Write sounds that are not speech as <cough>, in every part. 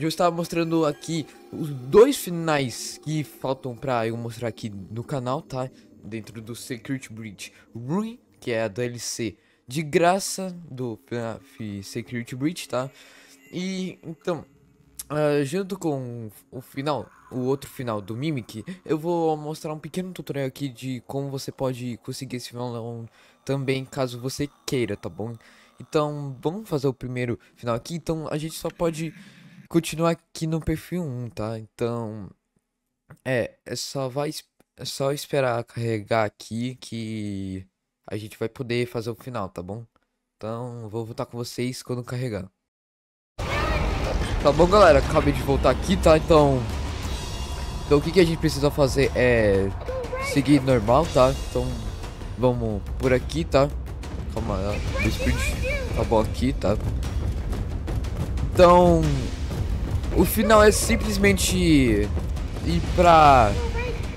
eu estava mostrando aqui os dois finais que faltam pra eu mostrar aqui no canal, tá? Dentro do Secret Breach Ruin, que é a DLC de graça do FNAF Secret Breach, tá? E, então, uh, junto com o final, o outro final do Mimic, eu vou mostrar um pequeno tutorial aqui de como você pode conseguir esse final também, caso você queira, tá bom? Então, vamos fazer o primeiro final aqui. Então, a gente só pode continuar aqui no perfil 1, tá? Então, é, é só vai é só esperar carregar aqui que a gente vai poder fazer o final, tá bom? Então, vou voltar com vocês quando carregar. Tá bom, galera, acabei de voltar aqui, tá? Então, então o que, que a gente precisa fazer é seguir normal, tá? Então, vamos por aqui, tá? Calma, o sprint acabou aqui, tá? Então, o final é simplesmente ir pra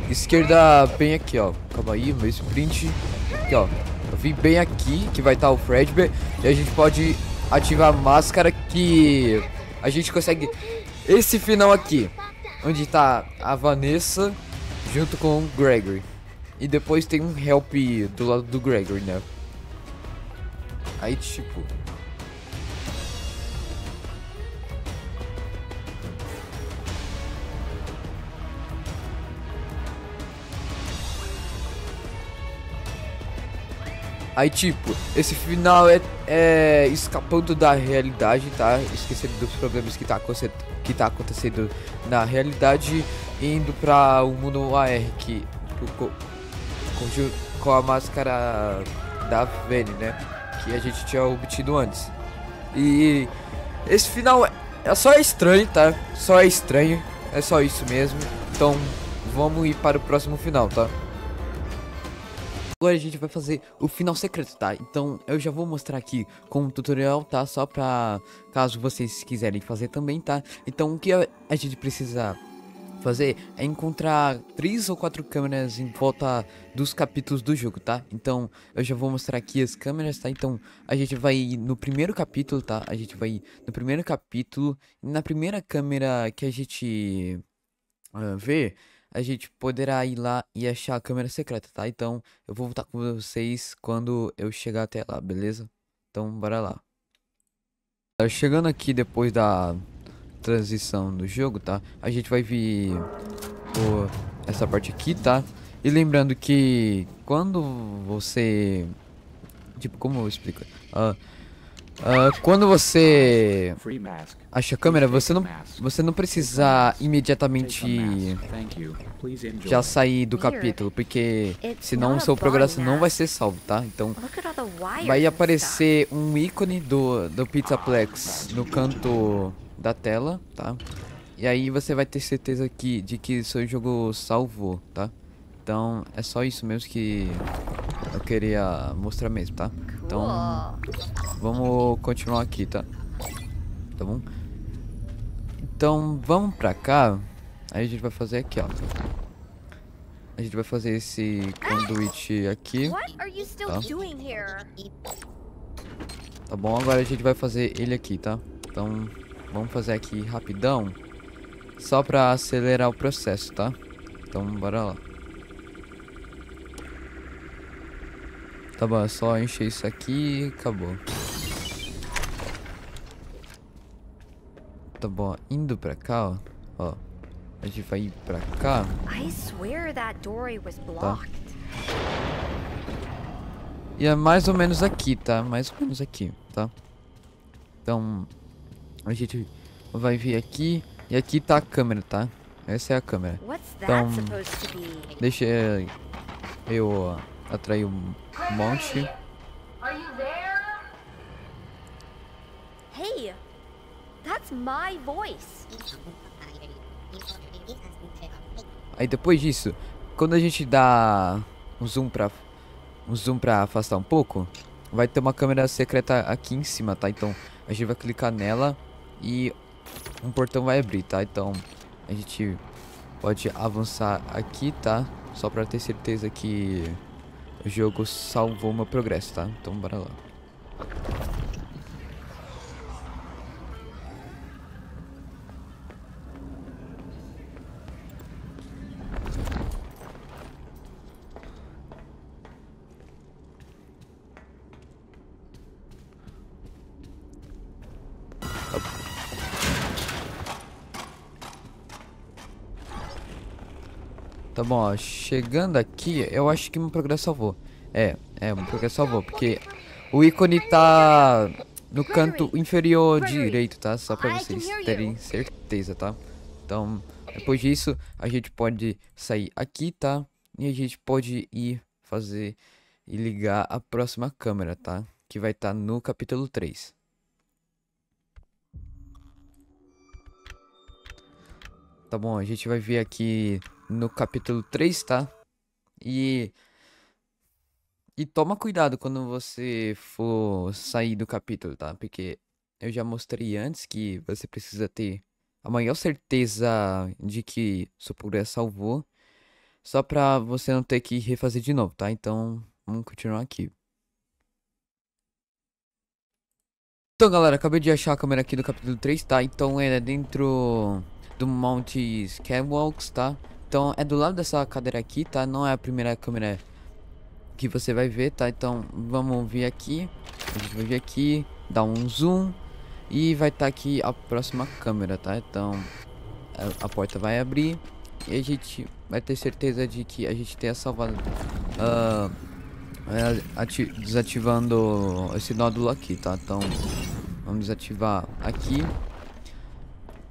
esquerda bem aqui, ó. Calma aí, meu sprint. Aqui, ó. Eu vim bem aqui, que vai estar tá o Fredbear. E a gente pode ativar a máscara que a gente consegue... Esse final aqui, onde tá a Vanessa junto com o Gregory. E depois tem um help do lado do Gregory, né? Aí, tipo... Aí, tipo, esse final é, é escapando da realidade, tá? Esquecendo dos problemas que tá, que tá acontecendo na realidade indo pra o um mundo AR, que com, com, a máscara da Vene, né? Que a gente tinha obtido antes. E esse final é, é só estranho, tá? Só é estranho. É só isso mesmo. Então, vamos ir para o próximo final, tá? Agora a gente vai fazer o final secreto, tá? Então eu já vou mostrar aqui com um tutorial, tá? Só pra caso vocês quiserem fazer também, tá? Então o que a gente precisa fazer é encontrar três ou quatro câmeras em volta dos capítulos do jogo, tá? Então, eu já vou mostrar aqui as câmeras, tá? Então, a gente vai no primeiro capítulo, tá? A gente vai no primeiro capítulo, na primeira câmera que a gente uh, vê, a gente poderá ir lá e achar a câmera secreta, tá? Então, eu vou voltar com vocês quando eu chegar até lá, beleza? Então, bora lá. Chegando aqui depois da transição do jogo, tá? A gente vai vir por essa parte aqui, tá? E lembrando que quando você... Tipo, como eu explico? Uh, Uh, quando você acha a câmera, você não, você não precisa imediatamente já sair do capítulo, porque senão o seu progresso não vai ser salvo, tá? Então vai aparecer um ícone do, do Pizzaplex no canto da tela, tá? E aí você vai ter certeza que, de que seu jogo salvou, tá? Então é só isso mesmo que eu queria mostrar mesmo, tá? Então, vamos continuar aqui, tá? Tá bom? Então, vamos pra cá. Aí a gente vai fazer aqui, ó. A gente vai fazer esse conduit aqui. Tá? tá bom, agora a gente vai fazer ele aqui, tá? Então, vamos fazer aqui rapidão. Só pra acelerar o processo, tá? Então, bora lá. Tá bom, é só encher isso aqui e acabou. Tá bom, indo pra cá, ó. ó a gente vai ir pra cá. Tá. E é mais ou menos aqui, tá? Mais ou menos aqui, tá? Então, a gente vai vir aqui. E aqui tá a câmera, tá? Essa é a câmera. Então, deixa eu atrair um monte. Hey, that's my voice. Aí depois disso, quando a gente dá um zoom pra um zoom pra afastar um pouco, vai ter uma câmera secreta aqui em cima, tá? Então a gente vai clicar nela e um portão vai abrir, tá? Então a gente pode avançar aqui, tá? Só pra ter certeza que o jogo salvou meu progresso, tá? Então bora lá. Tá bom, ó, chegando aqui, eu acho que meu progresso salvou. É, é, o progresso salvou, porque o ícone tá no canto inferior direito, tá? Só pra vocês terem certeza, tá? Então, depois disso, a gente pode sair aqui, tá? E a gente pode ir fazer e ligar a próxima câmera, tá? Que vai estar tá no capítulo 3. Tá bom, a gente vai ver aqui no capítulo 3, tá? E e toma cuidado quando você for sair do capítulo, tá? Porque eu já mostrei antes que você precisa ter a maior certeza de que sua progresso salvou, só pra você não ter que refazer de novo, tá? Então, vamos continuar aqui. Então, galera, acabei de achar a câmera aqui do capítulo 3, tá? Então, é dentro do Mount Skywalks, tá? Então, é do lado dessa cadeira aqui, tá? Não é a primeira câmera que você vai ver, tá? Então, vamos vir aqui. A gente vai vir aqui, dar um zoom. E vai estar tá aqui a próxima câmera, tá? Então, a, porta vai abrir. E a gente vai ter certeza de que a gente tenha salvado... Uh, desativando esse nódulo aqui, tá? Então, vamos desativar aqui.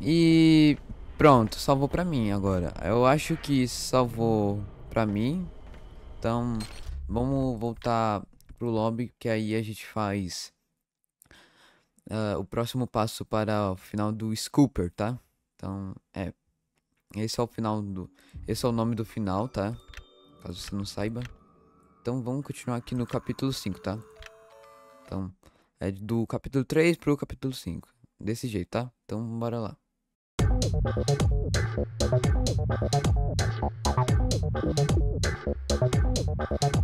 E pronto, salvou pra mim agora. Eu acho que salvou pra mim. Então, Vamos voltar pro lobby, que aí a gente faz uh, o próximo passo para o final do Scooper, tá? Então, é. Esse é o final do. Esse é o nome do final, tá? Caso você não saiba. Então vamos continuar aqui no capítulo 5, tá? Então, é do capítulo 3 pro capítulo 5. Desse jeito, tá? Então, bora lá. Thank you.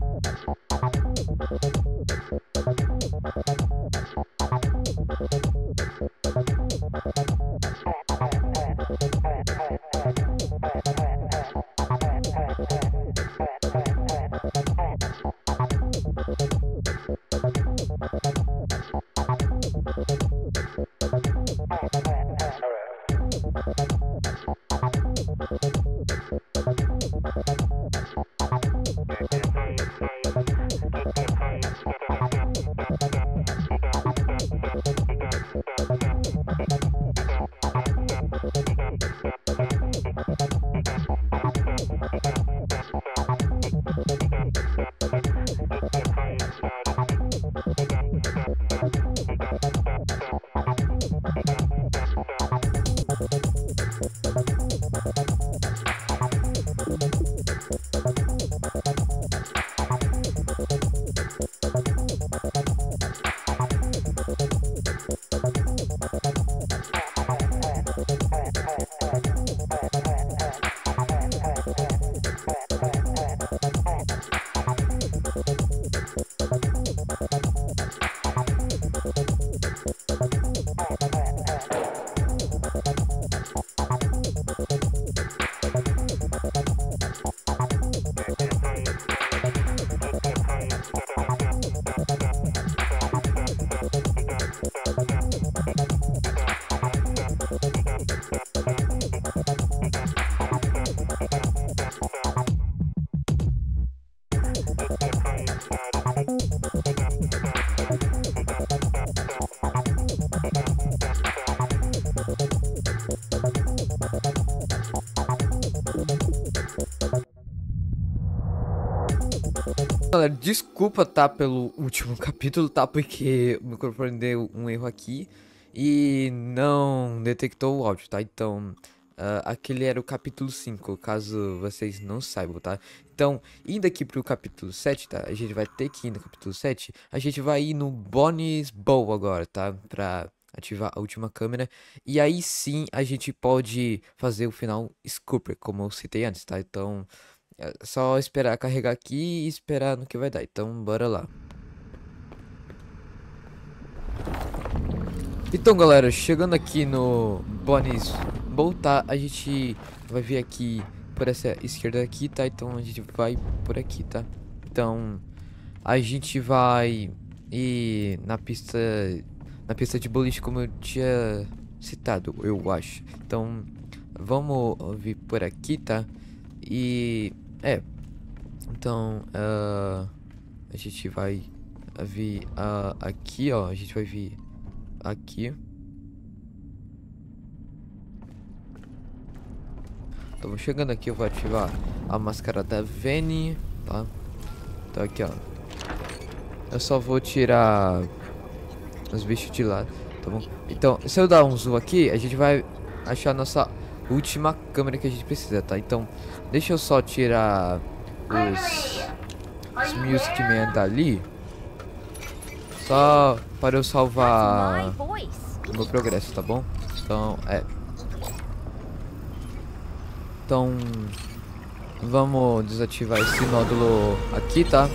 Galera, desculpa, tá, pelo último <laughs> capítulo, tá, porque o microfone deu um erro aqui e não detectou o áudio, tá? Então, uh, aquele era o capítulo 5, caso vocês não saibam, tá? Então, indo aqui pro capítulo 7, tá? A gente vai ter que ir no capítulo 7, a gente vai ir no Bonnie's Bow agora, tá? Pra ativar a última câmera. E aí sim a gente pode fazer o final Scooper, como eu citei antes, tá? Então, é só esperar carregar aqui e esperar no que vai dar. Então, bora lá. Então, galera, chegando aqui no Bonnie's voltar, a gente vai vir aqui por essa esquerda aqui, tá? Então, a gente vai por aqui, tá? Então, a gente vai ir na pista na pista de boliche como eu tinha citado, eu acho. Então, vamos vir por aqui, tá? E. É. Então, uh, a gente vai vir uh, aqui, ó. A gente vai vir aqui. Estamos chegando aqui, eu vou ativar a máscara da Veni, tá? Então aqui, ó. Eu só vou tirar os bichos de lá, tá bom? Então, se eu dar um zoom aqui, a gente vai achar nossa última câmera que a gente precisa, tá? Então, deixa eu só tirar os, os Music Man dali. Só para eu salvar o meu progresso, tá bom? Então, é. Então, vamos desativar esse módulo aqui, tá?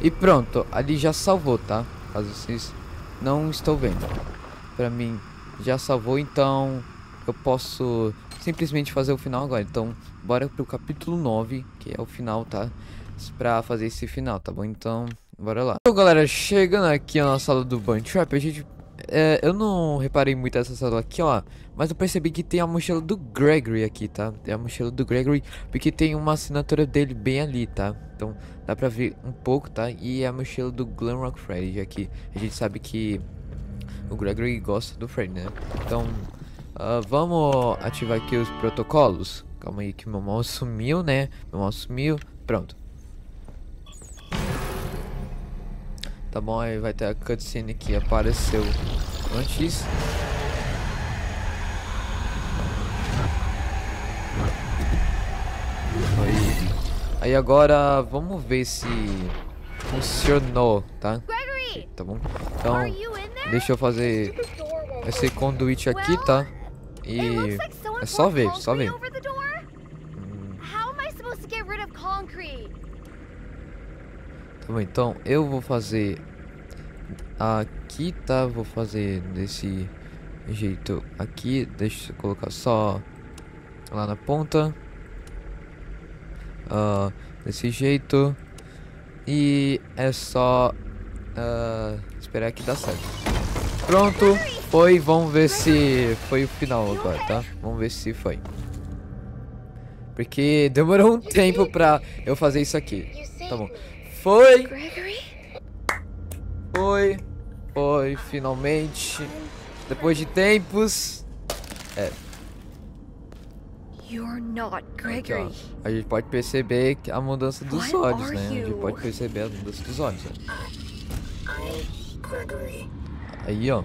E pronto, ali já salvou, tá? Caso vocês não estão vendo. Pra mim, já salvou, então eu posso simplesmente fazer o final agora. Então, bora pro capítulo 9, que é o final, tá? Pra fazer esse final, tá bom? Então, bora lá. Então, galera, chegando aqui na sala do Bunny Trap, a gente é, eu não reparei muito essa sala aqui, ó. Mas eu percebi que tem a mochila do Gregory aqui, tá? Tem a mochila do Gregory, porque tem uma assinatura dele bem ali, tá? Então dá pra ver um pouco, tá? E a mochila do Glamrock Freddy, que a gente sabe que o Gregory gosta do Freddy, né? Então, uh, vamos ativar aqui os protocolos. Calma aí que meu mouse sumiu, né? Meu mouse sumiu. Pronto. Tá bom, aí vai ter a cutscene que apareceu antes. Aí, aí agora vamos ver se funcionou, tá? Tá bom? Então, deixa eu fazer esse conduíte aqui, tá? E é só ver, só ver. Tá bom, então eu vou fazer aqui, tá? Vou fazer desse jeito aqui. Deixa eu colocar só lá na ponta. Uh, desse jeito. E é só uh, esperar que dá certo. Pronto, foi. Vamos ver se foi o final agora, tá? Vamos ver se foi. Porque demorou um tempo pra eu fazer isso aqui. Tá bom. Foi. Foi. Foi, finalmente. Depois de tempos. É. Aqui, ó, a gente pode perceber a mudança dos olhos, né? A gente pode perceber a mudança dos olhos. Né? Aí, ó.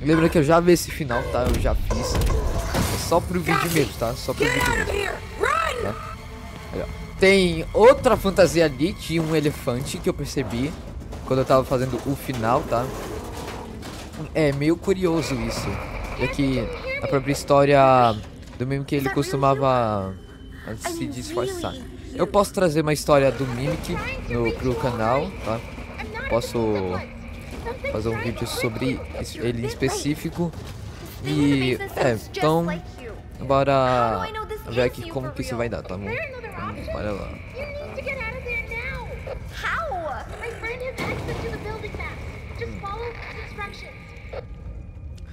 Lembra que eu já vi esse final, tá? Eu já fiz. É só pro vídeo mesmo, tá? Só pro vídeo mesmo. Tá? Aí. Tem outra fantasia ali de um elefante que eu percebi quando eu tava fazendo o final, tá? É meio curioso isso. É que a própria história do mesmo que ele costumava se disfarçar. Eu posso trazer uma história do Mimic no, pro canal, tá? Posso fazer um vídeo sobre ele específico. E, é, então, bora ver aqui como que isso vai dar, tá bom? Olha lá.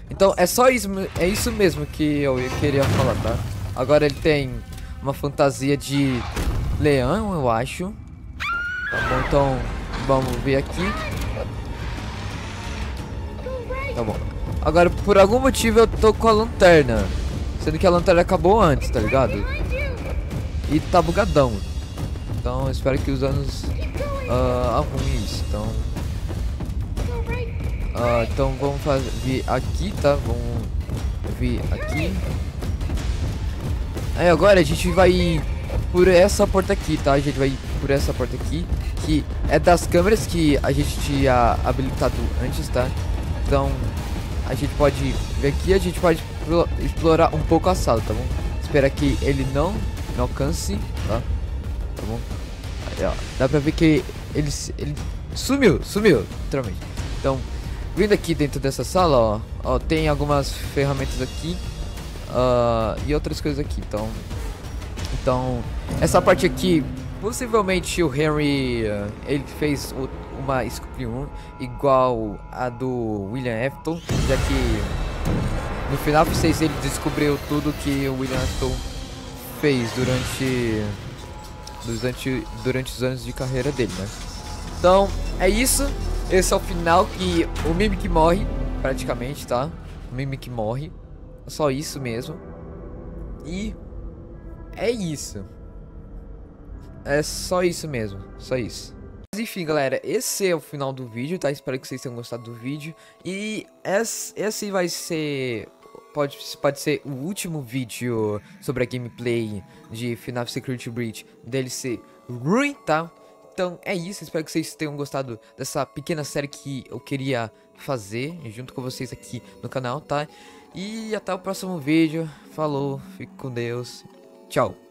Então é só isso, é isso mesmo que eu queria falar, tá? Agora ele tem uma fantasia de leão, eu acho. Tá bom, então vamos ver aqui. Tá bom. Agora, por algum motivo eu tô com a lanterna. Sendo que a lanterna acabou antes, tá ligado? E tá bugadão. Então espero que os anos uh, arrumem isso. Então. Uh, então vamos fazer vir aqui, tá? Vamos vir aqui. Aí agora a gente vai por essa porta aqui, tá? A gente vai por essa porta aqui, que é das câmeras que a gente tinha habilitado antes, tá? Então a gente pode ver aqui, a gente pode explorar um pouco a sala, tá bom? Espera que ele não me alcance, tá? Tá bom? Aí, ó, dá pra ver que ele, ele sumiu, sumiu, literalmente. Então, vindo aqui dentro dessa sala, ó, ó tem algumas ferramentas aqui uh, e outras coisas aqui. Então, então essa parte aqui, possivelmente o Henry, uh, ele fez uma Scoop 1 igual a do William Afton, já que no final 6 ele descobriu tudo que o William Afton fez durante durante durante os anos de carreira dele, né? Então, é isso. Esse é o final que o Mimic morre, praticamente, tá? O Mimic morre. Só isso mesmo. E é isso. É só isso mesmo, só isso. Mas enfim, galera, esse é o final do vídeo, tá? Espero que vocês tenham gostado do vídeo. E esse vai ser... Pode, pode ser o último vídeo sobre a gameplay de FNAF Security Breach DLC ruim, tá? Então é isso, espero que vocês tenham gostado dessa pequena série que eu queria fazer junto com vocês aqui no canal, tá? E até o próximo vídeo. Falou, fique com Deus. Tchau.